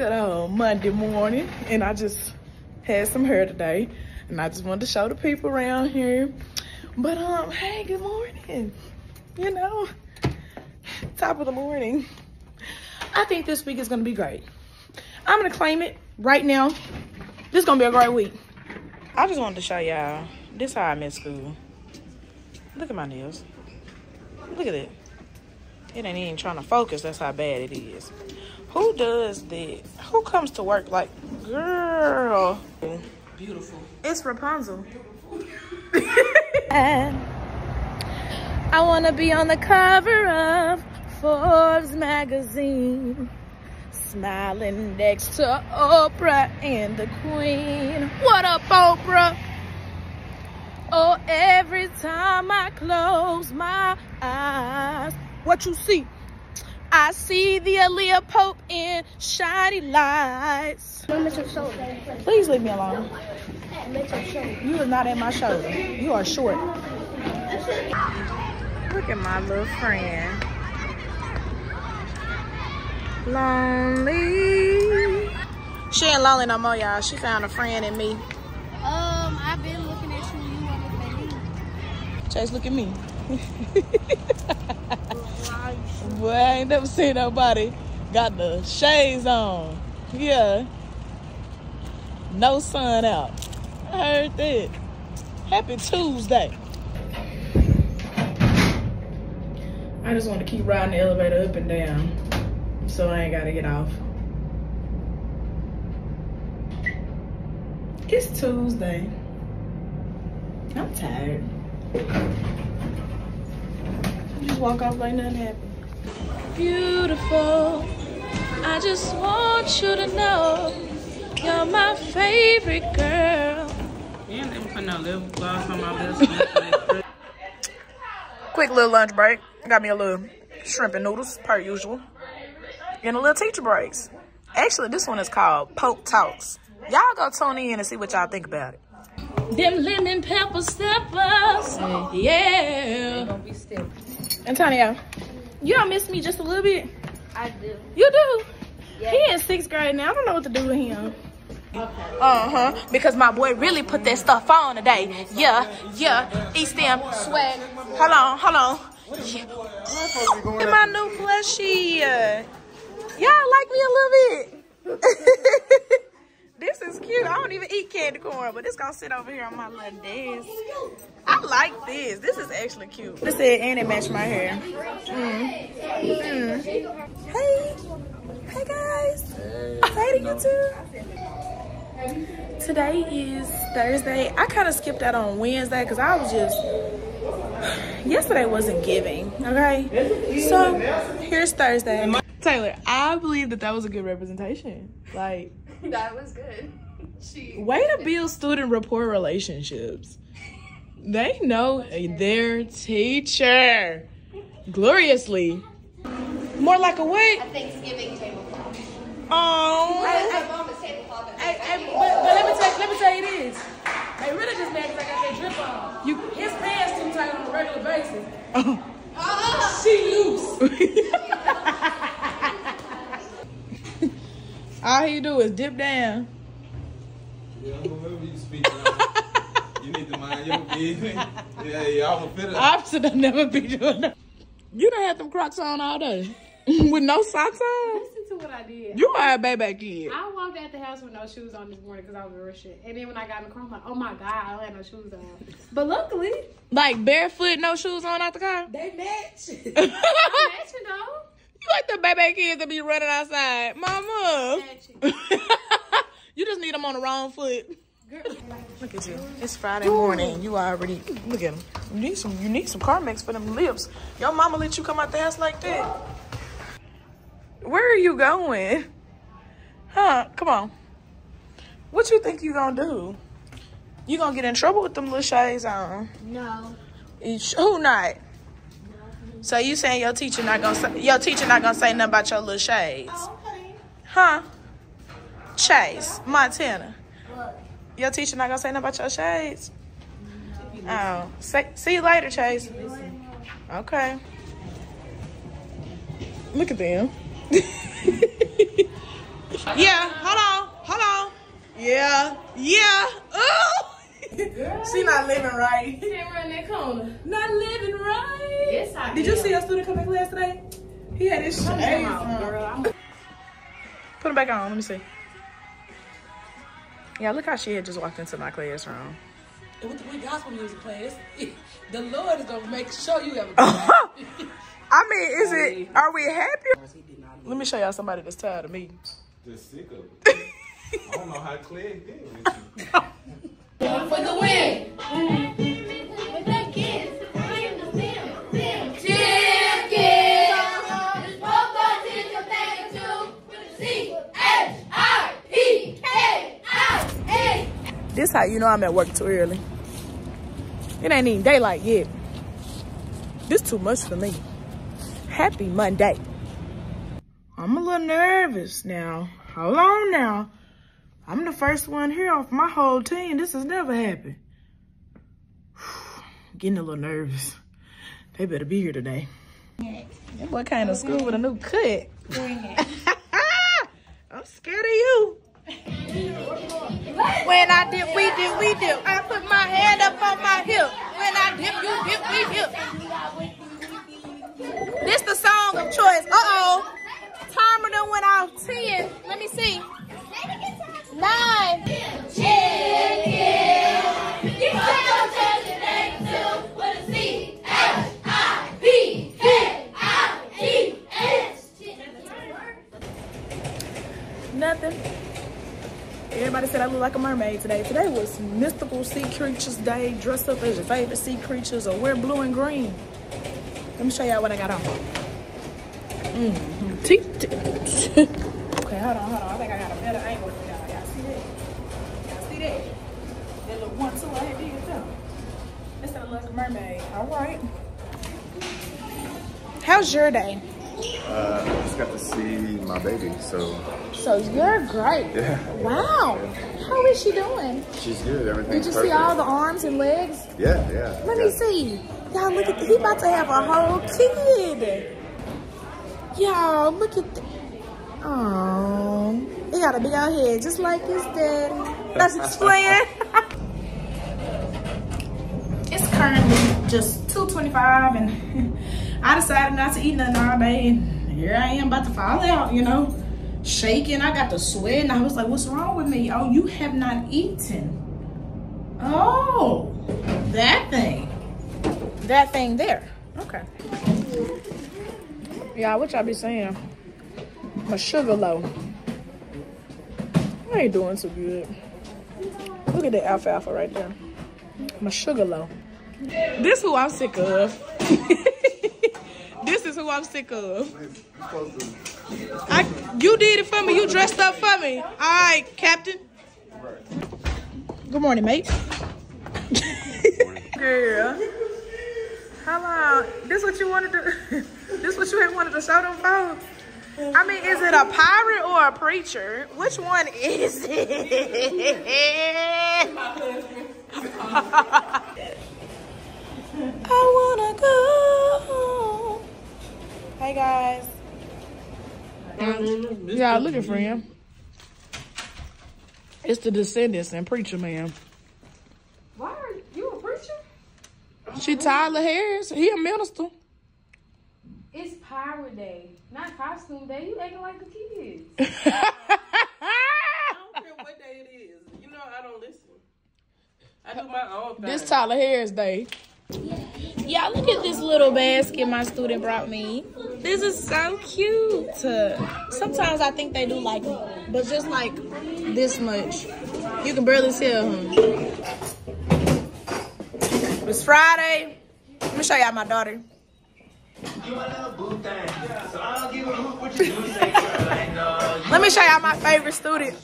good Monday morning, and I just had some hair today, and I just wanted to show the people around here. But um, hey, good morning. You know, top of the morning. I think this week is gonna be great. I'm gonna claim it right now. This is gonna be a great week. I just wanted to show y'all this how I miss school. Look at my nails. Look at it. It ain't even trying to focus. That's how bad it is. Who does that? Who comes to work like, girl? Beautiful. It's Rapunzel. I want to be on the cover of Forbes magazine. Smiling next to Oprah and the Queen. What up, Oprah? Oh, every time I close my eyes, what you see? I see the Alia Pope in shiny lights. Please leave me alone. You are not at my shoulder. You are short. Look at my little friend. Lonely. She ain't lonely no more, y'all. She found a friend in me. Um, I've been looking at you. You want to Chase, look at me. Boy, I ain't never seen nobody got the shades on. Yeah. No sun out. I heard that. Happy Tuesday. I just want to keep riding the elevator up and down so I ain't got to get off. It's Tuesday. I'm tired. I Just walk off like nothing happened. Beautiful. I just want you to know you're my favorite girl. Yeah, they were putting out lip gloss on my lips. Quick little lunch break. Got me a little shrimp and noodles, per usual. And a little teacher breaks. Actually, this one is called Pope Talks. Y'all go tune in and see what y'all think about it. Them lemon pepper steppers. Yeah. Don't be still. Antonio, you don't miss me just a little bit? I do. You do? Yeah. He in sixth grade now. I don't know what to do with him. Uh-huh. Because my boy really put that stuff on today. Yeah, yeah. East End swag. Hold on, hold on. Yeah. Look at my new plushie. Y'all like me a little bit. this is cute. I don't even eat candy corn, but it's gonna sit over here on my little desk. I like this. This is actually cute. This it and it matched my hair. Mm. Mm. Hey. Hey guys. Hey to you too. Today is Thursday. I kind of skipped out on Wednesday because I was just yesterday wasn't giving. Okay, so here's Thursday. Taylor, I believe that that was a good representation. Like, That was good. She. way to build student rapport relationships. They know their teacher gloriously. More like a what? Thanksgiving tablecloth. Oh. I mama's tablecloth. Hey, hey, but, but let me tell let me tell you this. They really just mad 'cause I got that drip on. You his pants too tight on a regular basis. Ah! She loose. All he do is dip down. Yeah, whoever you speaking on, you need to mind your business. Yeah, yeah, I'm a fit. Opposite I never be doing that. You done had them Crocs on all day with no socks on. Listen to what I did. You are a baby kid. I walked out the house with no shoes on this morning because I was rushing. And then when I got in the car, I'm like, oh my God, I don't have no shoes on. But luckily, Like barefoot, no shoes on out the car. they match. you Matching though. like the baby kids that be running outside, mama. Matching. you just need them on the wrong foot. Look at you. It's Friday morning. You already look at them. You need some. You need some Carmex for them lips. Your mama let you come out the house like that. Where are you going? Huh? Come on. What you think you gonna do? You gonna get in trouble with them little shades on? No. You Who not? So you saying your teacher not gonna say, your teacher not gonna say nothing about your little shades? Oh, huh? Chase, Montana. Your teacher not gonna say nothing about your shades? Oh, say, see you later, Chase. Okay. Look at them. Yeah, hold on, hold on. Yeah, yeah. Ooh. she not living right. Can't run that corner. Not living right. Yes, I Did you see a student come in class today? He had his shades on. Put him back on. Let me see. Yeah, look how she had just walked into my classroom. With the with gospel music playing, the Lord is gonna make sure you have a good I mean, is it? Are we happy? Let me show y'all somebody that's tired of me. Just sick of it. I don't know how Claire did with you. For the win. This how you know I'm at work too early. It ain't even daylight yet. This too much for me. Happy Monday. I'm a little nervous now. Hold on now. I'm the first one here off my whole team. This has never happened. Getting a little nervous. They better be here today. What kind of school with a new cut? I'm scared of you. When I dip, we dip, we dip. I put my hand up on my hip. When I dip, you dip, we dip. This the song today. Today was mystical sea creatures day. Dress up as your favorite sea creatures or wear blue and green. Let me show y'all what I got on. Mm-hmm. okay, hold on, hold on. I think I got a better angle for y'all. Y'all see that? Y'all see that? That little one, two, I had did too. Instead of like a mermaid. All right. How's your day? Uh, I just got to see my baby, so So you're great. yeah, Wow. How is she doing? she's good. Did you perfect. see all the arms and legs? Yeah, yeah. Let yeah. me see. Y'all look at he about to have a whole kid. Y'all look at the Oh, he got a big old head just like his daddy. That's explain. it's currently just 2:25 and I decided not to eat nothing all day and here I am about to fall out, you know. Shaking, I got the sweat and I was like, what's wrong with me? Oh, you have not eaten. Oh, that thing. That thing there. Okay. Yeah, what y'all be saying? My sugar low. I ain't doing so good. Look at that alfalfa right there. My sugar low. This who I'm sick of. this is who I'm sick of. I, you did it for me. You dressed up for me. All right, Captain. Good morning, mate. Girl. Hello. This what you wanted to this what you had wanted to show them folks? I mean, is it a pirate or a preacher? Which one is it? I wanna go. Hey guys. Yeah, looking for him. It's the Descendants and Preacher Man. Why are you a preacher? She Tyler Harris. He a minister. It's Pirate Day, not costume day. You acting like the kids. I don't care what day it is. You know I don't listen. I do my own thing. This Tyler Harris Day. Y'all look at this little basket my student brought me. This is so cute. Sometimes I think they do like but just like this much. You can barely tell him. It's Friday. Let me show y'all my daughter. Let me show y'all my favorite student.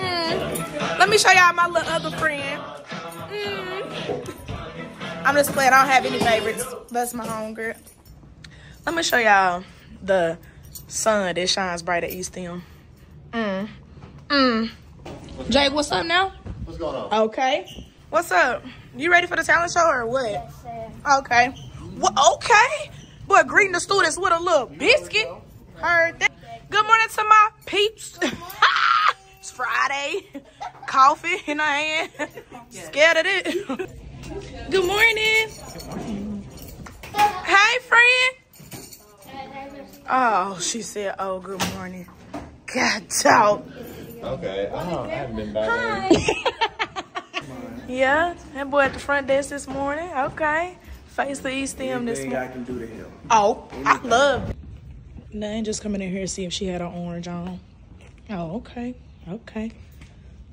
Mm. Let me show y'all my little other friend. I'm just playing. I don't have any favorites. That's my home girl. Let me show y'all the sun that shines bright at East End. Mm. Mm. Jay, what's up now? What's going on? Okay. What's up? You ready for the talent show or what? Yes. Okay. What? Okay. Boy, greeting the students with a little biscuit. Heard that. Good morning to my peeps. it's Friday. Coffee in our hand. Scared of it. Good morning. Hey, friend. Oh, she said, oh, good morning. God, dog. Okay. Oh, I haven't been back. Hi. Yeah, that boy at the front desk this morning. Okay. Face the East End this morning. I can do to him. Oh, I love it. Nothing, just coming in here to see if she had an orange on. Oh, okay. Okay.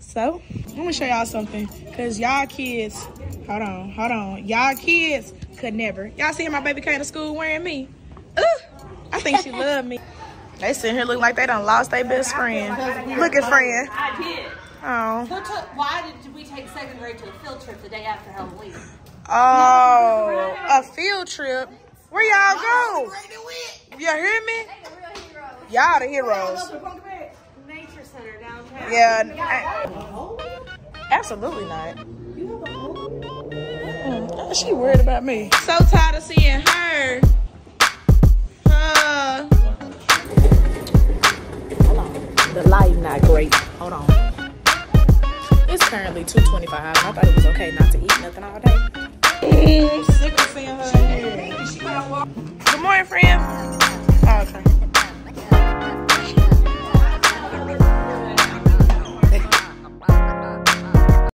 So, I'm gonna show y'all something. Cause y'all kids, hold on, hold on. Y'all kids could never. Y'all see my baby came to school wearing me. Ugh, I think she loved me. They sitting here looking like they done lost their best friend. Look at friend. I did. Oh. Who took, why did we take second grade to a field trip the day after Halloween? Oh, a field trip. Where y'all go? You all hear me? Y'all the heroes. Nature Center downtown. Yeah. I- absolutely not. Mm, she worried about me. So tired of seeing her. Uh, hold on. The light not great. Hold on. It's currently 2.25 I thought it was okay not to eat nothing all day. Mm, sick of seeing her. Good morning, friend.